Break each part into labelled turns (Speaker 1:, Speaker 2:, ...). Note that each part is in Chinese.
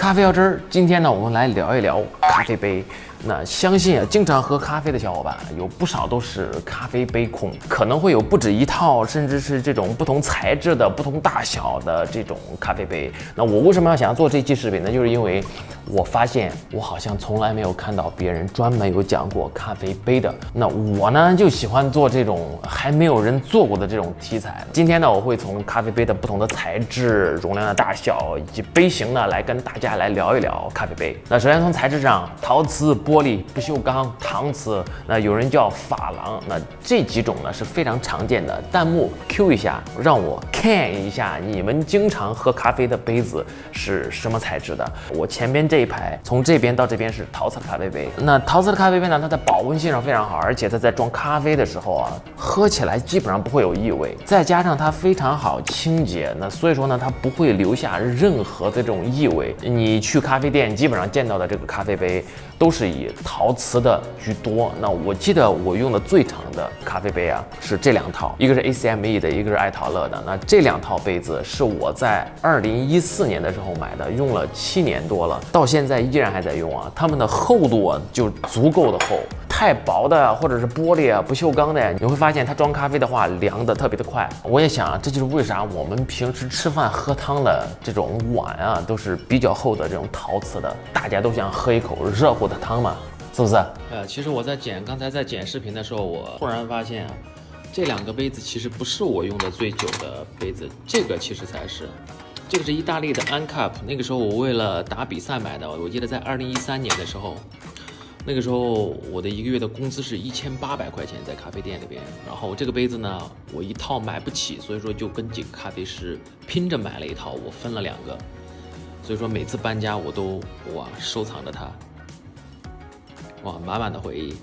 Speaker 1: 咖啡要汁儿，今天呢，我们来聊一聊咖啡杯。那相信啊，经常喝咖啡的小伙伴有不少都是咖啡杯控，可能会有不止一套，甚至是这种不同材质的、不同大小的这种咖啡杯。那我为什么要想要做这期视频呢？就是因为我发现我好像从来没有看到别人专门有讲过咖啡杯的。那我呢就喜欢做这种还没有人做过的这种题材。今天呢，我会从咖啡杯的不同的材质、容量的大小以及杯型呢，来跟大家来聊一聊咖啡杯。那首先从材质上，陶瓷。玻璃、不锈钢、搪瓷，那有人叫珐琅，那这几种呢是非常常见的。弹幕 Q 一下，让我看一下你们经常喝咖啡的杯子是什么材质的。我前边这一排，从这边到这边是陶瓷的咖啡杯。那陶瓷的咖啡杯呢，它在保温性上非常好，而且它在装咖啡的时候啊，喝起来基本上不会有异味。再加上它非常好清洁，那所以说呢，它不会留下任何的这种异味。你去咖啡店基本上见到的这个咖啡杯都是以陶瓷的居多。那我记得我用的最长的咖啡杯啊，是这两套，一个是 ACME 的，一个是爱陶乐的。那这两套杯子是我在二零一四年的时候买的，用了七年多了，到现在依然还在用啊。它们的厚度啊就足够的厚，太薄的或者是玻璃啊、不锈钢的，你会发现它装咖啡的话凉的特别的快。我也想，这就是为啥我们平时吃饭喝汤的这种碗啊，都是比较厚的这种陶瓷的，大家都想喝一口热乎的汤嘛。是不是？呃，其实我在剪，刚才在剪视频的时候，我突然发现，这两个杯子其实不是我用的最久的杯子，这个其实才是。这个是意大利的 Ancup，那个时候我为了打比赛买的。我记得在二零一三年的时候，那个时候我的一个月的工资是一千八百块钱，在咖啡店里边。然后这个杯子呢，我一套买不起，所以说就跟几个咖啡师拼着买了一套，我分了两个。所以说每次搬家我都哇收藏着它。哇，满满的回忆。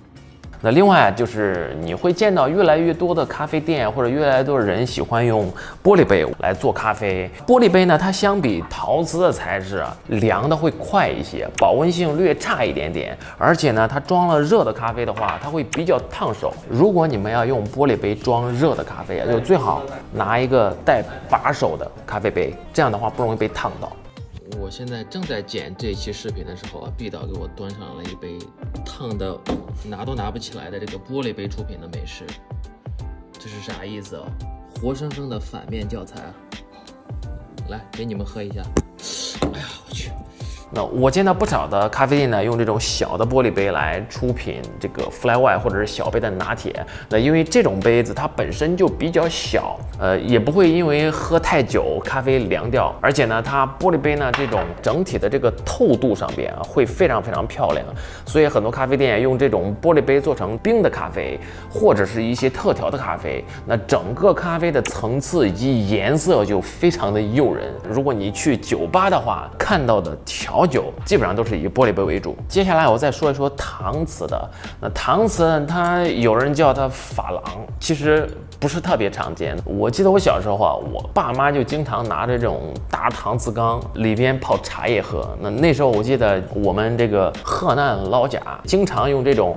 Speaker 1: 那另外就是你会见到越来越多的咖啡店，或者越来越多的人喜欢用玻璃杯来做咖啡。玻璃杯呢，它相比陶瓷的材质啊，凉的会快一些，保温性略差一点点。而且呢，它装了热的咖啡的话，它会比较烫手。如果你们要用玻璃杯装热的咖啡啊，就最好拿一个带把手的咖啡杯，这样的话不容易被烫到。我现在正在剪这期视频的时候啊，毕导给我端上了一杯烫的拿都拿不起来的这个玻璃杯出品的美式，这是啥意思啊？活生生的反面教材啊！来给你们喝一下。哎呀，我去。那我见到不少的咖啡店呢，用这种小的玻璃杯来出品这个 Fly White 或者是小杯的拿铁。那因为这种杯子它本身就比较小，呃，也不会因为喝太久咖啡凉掉。而且呢，它玻璃杯呢这种整体的这个透度上边啊会非常非常漂亮。所以很多咖啡店用这种玻璃杯做成冰的咖啡，或者是一些特调的咖啡，那整个咖啡的层次以及颜色就非常的诱人。如果你去酒吧的话，看到的调。老酒基本上都是以玻璃杯为主。接下来我再说一说搪瓷的。那搪瓷它有人叫它珐琅，其实不是特别常见。我记得我小时候啊，我爸妈就经常拿着这种大搪瓷缸里边泡茶叶喝。那那时候我记得我们这个河南老家经常用这种。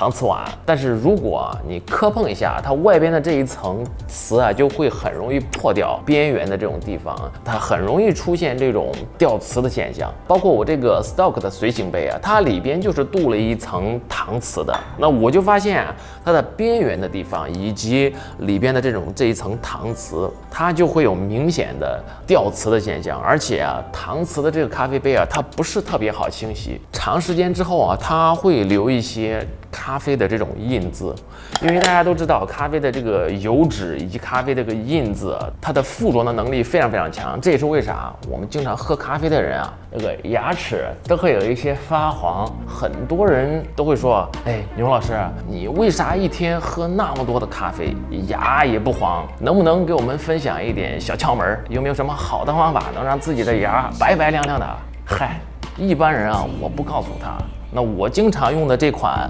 Speaker 1: 搪瓷碗，但是如果你磕碰一下它外边的这一层瓷啊，就会很容易破掉边缘的这种地方，它很容易出现这种掉瓷的现象。包括我这个 Stock 的随行杯啊，它里边就是镀了一层搪瓷的。那我就发现啊，它的边缘的地方以及里边的这种这一层搪瓷，它就会有明显的掉瓷的现象。而且啊，搪瓷的这个咖啡杯啊，它不是特别好清洗，长时间之后啊，它会留一些。咖咖啡的这种印字，因为大家都知道，咖啡的这个油脂以及咖啡这个印字，它的附着的能力非常非常强。这也是为啥我们经常喝咖啡的人啊，那个牙齿都会有一些发黄。很多人都会说，哎，牛老师，你为啥一天喝那么多的咖啡，牙也不黄？能不能给我们分享一点小窍门？有没有什么好的方法能让自己的牙白白亮亮的？嗨，一般人啊，我不告诉他。那我经常用的这款。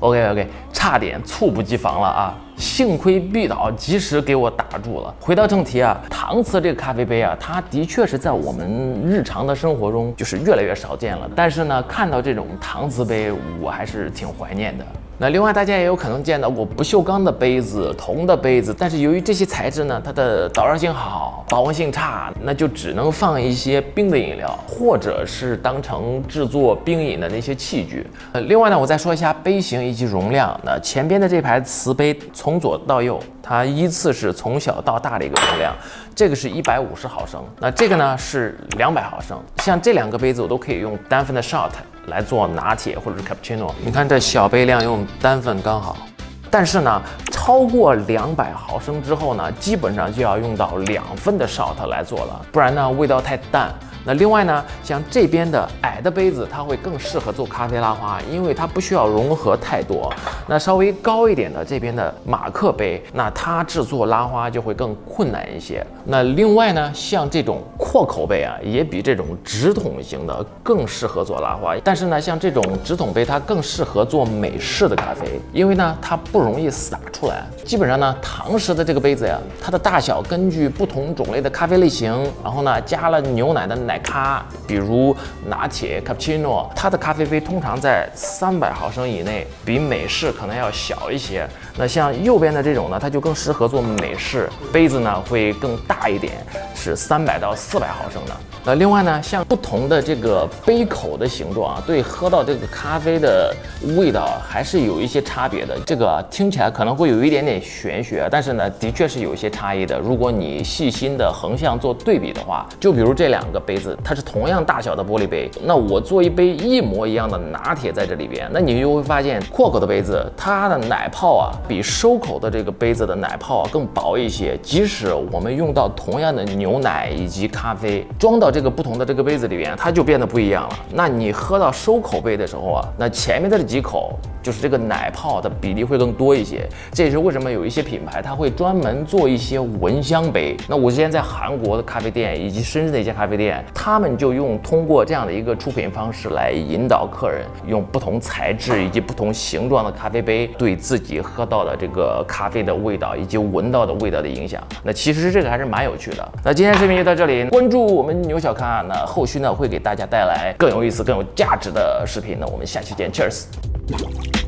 Speaker 1: OK OK，差点猝不及防了啊！幸亏毕导及时给我打住了。回到正题啊，搪瓷这个咖啡杯啊，它的确是在我们日常的生活中就是越来越少见了。但是呢，看到这种搪瓷杯，我还是挺怀念的。那另外大家也有可能见到过不锈钢的杯子、铜的杯子，但是由于这些材质呢，它的导热性好，保温性差，那就只能放一些冰的饮料，或者是当成制作冰饮的那些器具。呃，另外呢，我再说一下杯型以及容量。那前边的这排瓷杯，从左到右，它依次是从小到大的一个容量。这个是一百五十毫升，那这个呢是两百毫升。像这两个杯子，我都可以用单份的 shot 来做拿铁或者是 cappuccino。你看这小杯量用单份刚好，但是呢，超过两百毫升之后呢，基本上就要用到两份的 shot 来做了，不然呢味道太淡。那另外呢，像这边的矮的杯子，它会更适合做咖啡拉花，因为它不需要融合太多。那稍微高一点的这边的马克杯，那它制作拉花就会更困难一些。那另外呢，像这种阔口杯啊，也比这种直筒型的更适合做拉花。但是呢，像这种直筒杯，它更适合做美式的咖啡，因为呢，它不容易洒出来。基本上呢，堂食的这个杯子呀，它的大小根据不同种类的咖啡类型，然后呢，加了牛奶的奶。奶咖，比如拿铁、cappuccino，它的咖啡杯通常在三百毫升以内，比美式可能要小一些。那像右边的这种呢，它就更适合做美式，杯子呢会更大一点，是三百到四百毫升的。那另外呢，像不同的这个杯口的形状啊，对喝到这个咖啡的味道还是有一些差别的。这个听起来可能会有一点点玄学，但是呢，的确是有一些差异的。如果你细心的横向做对比的话，就比如这两个杯子，它是同样大小的玻璃杯，那我做一杯一模一样的拿铁在这里边，那你就会发现阔口的杯子，它的奶泡啊，比收口的这个杯子的奶泡啊更薄一些。即使我们用到同样的牛奶以及咖啡装到。这个不同的这个杯子里边，它就变得不一样了。那你喝到收口杯的时候啊，那前面的这几口就是这个奶泡的比例会更多一些。这也是为什么有一些品牌它会专门做一些蚊香杯。那我之前在韩国的咖啡店以及深圳的一些咖啡店，他们就用通过这样的一个出品方式来引导客人用不同材质以及不同形状的咖啡杯对自己喝到的这个咖啡的味道以及闻到的味道的影响。那其实这个还是蛮有趣的。那今天视频就到这里，关注我们牛。小咖，那后续呢会给大家带来更有意思、更有价值的视频。那我们下期见，Cheers。Yeah.